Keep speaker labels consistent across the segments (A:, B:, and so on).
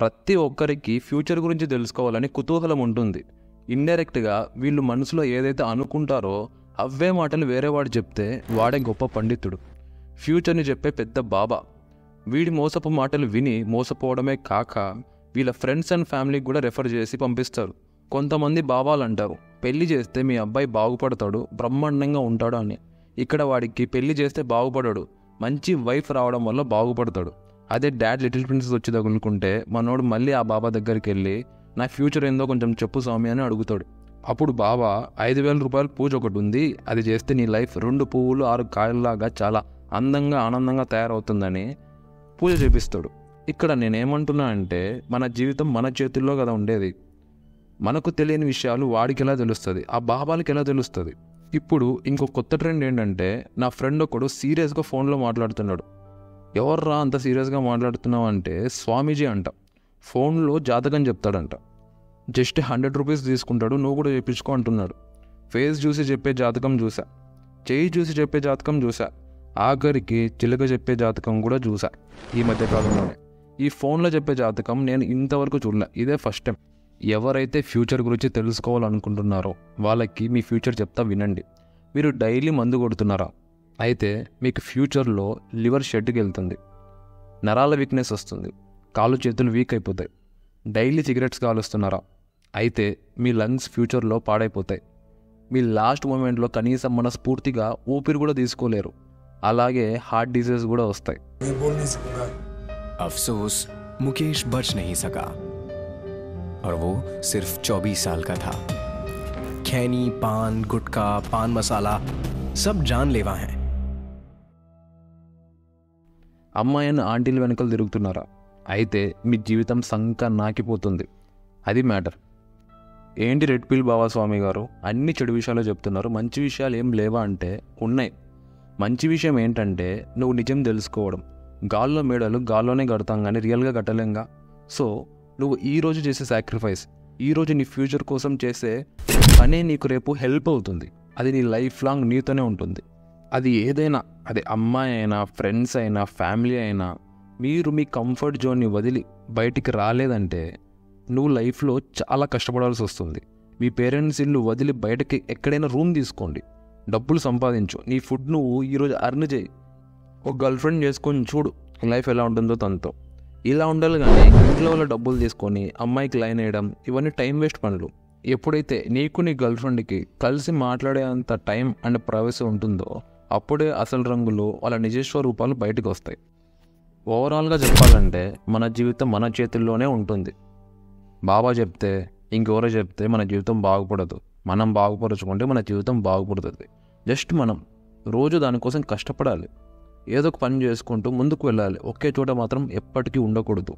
A: ప్రతి ఒక్కరికి ఫ్యూచర్ గురించి తెలుసుకోవాలని కుతూహలం ఉంటుంది. ఇండైరెక్ట్గా వీళ్ళు మనసులో ఏదైతే అనుకుంటారో అవే మాటలు వేరేవాడు చెప్తే వాడే గొప్ప పండితుడు. ఫ్యూచర్ని చెప్పే పెద్ద బాబా. వీడి మోసపు మాటలు విని మోసపోవడమే కాక వీళ్ళ ఫ్రెండ్స్ అండ్ ఫ్యామిలీకి కూడా రెఫర్ చేసి పంపిస్తారు. కొంతమంది బాబాలు అంటారు పెళ్ళి చేస్తే మీ అబ్బాయి బాగుపడతాడు బ్రహ్మాండంగా ఉంటాడు అని. ఇక్కడ వాడికి పెళ్ళి చేస్తే బాగుపడాడు మంచి వైఫ్ రావడం వల్ల బాగుపడతాడు. అదే డాడ్ లిటిల్ ప్రిన్సెస్ వచ్చి తగులుకుంటే మనోడు మళ్ళీ ఆ బాబా దగ్గరికి వెళ్ళి నా ఫ్యూచర్ ఏందో కొంచెం చెప్పు స్వామి అని అడుగుతాడు. అప్పుడు బాబా ఐదు వేల రూపాయల పూజ ఒకటి ఉంది అది చేస్తే నీ లైఫ్ రెండు పువ్వులు ఆరు కాయల్లాగా చాలా అందంగా ఆనందంగా తయారవుతుందని పూజ చేపిస్తాడు. ఇక్కడ నేనేమంటున్నా అంటే మన జీవితం మన చేతుల్లో కదా ఉండేది. మనకు తెలియని విషయాలు వాడికి ఎలా తెలుస్తుంది? ఆ బాబాలకి ఎలా తెలుస్తుంది? ఇప్పుడు ఇంకో కొత్త ట్రెండ్ ఏంటంటే నా ఫ్రెండ్ ఒకడు సీరియస్గా ఫోన్లో మాట్లాడుతున్నాడు. ఎవర్రా అంత సీరియస్గా మాట్లాడుతున్నావు అంటే స్వామీజీ అంట. ఫోన్లో జాతకం చెప్తాడంట. జస్ట్ హండ్రెడ్ రూపీస్ తీసుకుంటాడు నువ్వు కూడా చేయించుకో అంటున్నాడు. ఫేస్ చూసి చెప్పే జాతకం చూసా. చేయి చూసి చెప్పే జాతకం చూసా. ఆఖరికి చిలక చెప్పే జాతకం కూడా చూసా ఈ మధ్య కాలంలోనే. ఈ ఫోన్లో చెప్పే జాతకం నేను ఇంతవరకు చూడలే. ఇదే ఫస్ట్ టైం. ఎవరైతే ఫ్యూచర్ గురించి తెలుసుకోవాలనుకుంటున్నారో వాళ్ళకి మీ ఫ్యూచర్ చెప్తా వినండి. మీరు డైలీ మందు కొడుతున్నారా? అయితే మీకు ఫ్యూచర్లో లివర్ షెడ్కి వెళ్తుంది నరాల వీక్నెస్ వస్తుంది కాళ్ళు చేతులు వీక్ అయిపోతాయి డైలీ సిగరెట్స్ కాలుస్తున్నారా అయితే మీ లంగ్స్ ఫ్యూచర్లో పాడైపోతాయి మీ లాస్ట్ మూమెంట్లో కనీసం మనస్ఫూర్తిగా ఊపిరి కూడా తీసుకోలేరు అలాగే హార్ట్ డిసీజ్ కూడా వస్తాయి
B: मैं बोल नहीं सकता
C: अफसोस मुकेश बच नहीं सका और वो सिर्फ 24 साल का था खैनी पान गुटखा पान मसाला सब जानलेवा हैं
A: అమ్మాయిని ఆంటీలు వెనకలు తిరుగుతున్నారా? అయితే మీ జీవితం సంక నాకిపోతుంది. అది మ్యాటర్. ఏంటి రెడ్ పిల్ బాబాస్వామి గారు? అన్ని చెడు విషయాలు చెప్తున్నారు. మంచి విషయాలు ఏం లేవా అంటే ఉన్నాయి. మంచి విషయం ఏంటంటే నువ్వు నిజం తెలుసుకోవడం. గాల్లో మేడలు గాల్లోనే కడతాం కానీ రియల్గా కట్టలేంగా సో నువ్వు ఈ రోజు చేసే సాక్రిఫైస్ ఈ రోజు నీ ఫ్యూచర్ కోసం చేసే పనే నీకు రేపు హెల్ప్ అవుతుంది. అది నీ లైఫ్ లాంగ్ నీతోనే ఉంటుంది. అది ఏదైనా అది అమ్మాయి అయినా ఫ్రెండ్స్ అయినా ఫ్యామిలీ అయినా మీరు మీ కంఫర్ట్ జోన్ని వదిలి బయటికి రాలేదంటే నువ్వు లైఫ్లో చాలా కష్టపడాల్సి వస్తుంది. మీ పేరెంట్స్ ఇల్లు వదిలి బయటకి ఎక్కడైనా రూమ్ తీసుకోండి. డబ్బులు సంపాదించు. నీ ఫుడ్ నువ్వు ఈరోజు అర్న్ చేయి. ఒక గర్ల్ ఫ్రెండ్ చేసుకొని చూడు లైఫ్ ఎలా ఉంటుందో తనతో. ఇలా ఉండాలి కానీ ఇంట్లో వాళ్ళ డబ్బులు తీసుకొని అమ్మాయికి లైన్ వేయడం ఇవన్నీ టైం వేస్ట్ పనులు. ఎప్పుడైతే నీకు నీ గర్ల్ ఫ్రెండ్కి కలిసి మాట్లాడే అంత టైం అండ్ ప్రైవసీ ఉంటుందో అప్పుడే అసలు రంగులు వాళ్ళ నిజస్వ రూపాలు బయటకు వస్తాయి. ఓవరాల్గా చెప్పాలంటే మన జీవితం మన చేతుల్లోనే ఉంటుంది. బాబా చెప్తే ఇంకెవరో చెప్తే మన జీవితం బాగుపడదు. మనం బాగుపరచుకుంటే మన జీవితం బాగుపడుతుంది. జస్ట్ మనం రోజు దానికోసం కష్టపడాలి. ఏదో ఒక పని చేసుకుంటూ ముందుకు వెళ్ళాలి. ఒకే చోట మాత్రం ఎప్పటికీ ఉండకూడదు.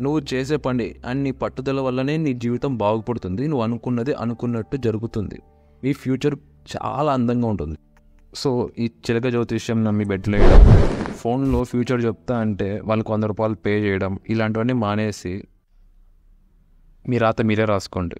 A: నువ్వు చేసే పని అన్ని పట్టుదల వల్లనే నీ జీవితం బాగుపడుతుంది. నువ్వు అనుకున్నది అనుకున్నట్టు జరుగుతుంది. నీ ఫ్యూచర్ చాలా అందంగా ఉంటుంది. సో ఈ చిలక జ్యోతిష్యం నమ్మి బెట్లు వేయడం ఫోన్లో ఫ్యూచర్ చెప్తా అంటే వాళ్ళకి వంద రూపాయలు పే చేయడం ఇలాంటివన్నీ మానేసి మీ రాత మీరే రాసుకోండి.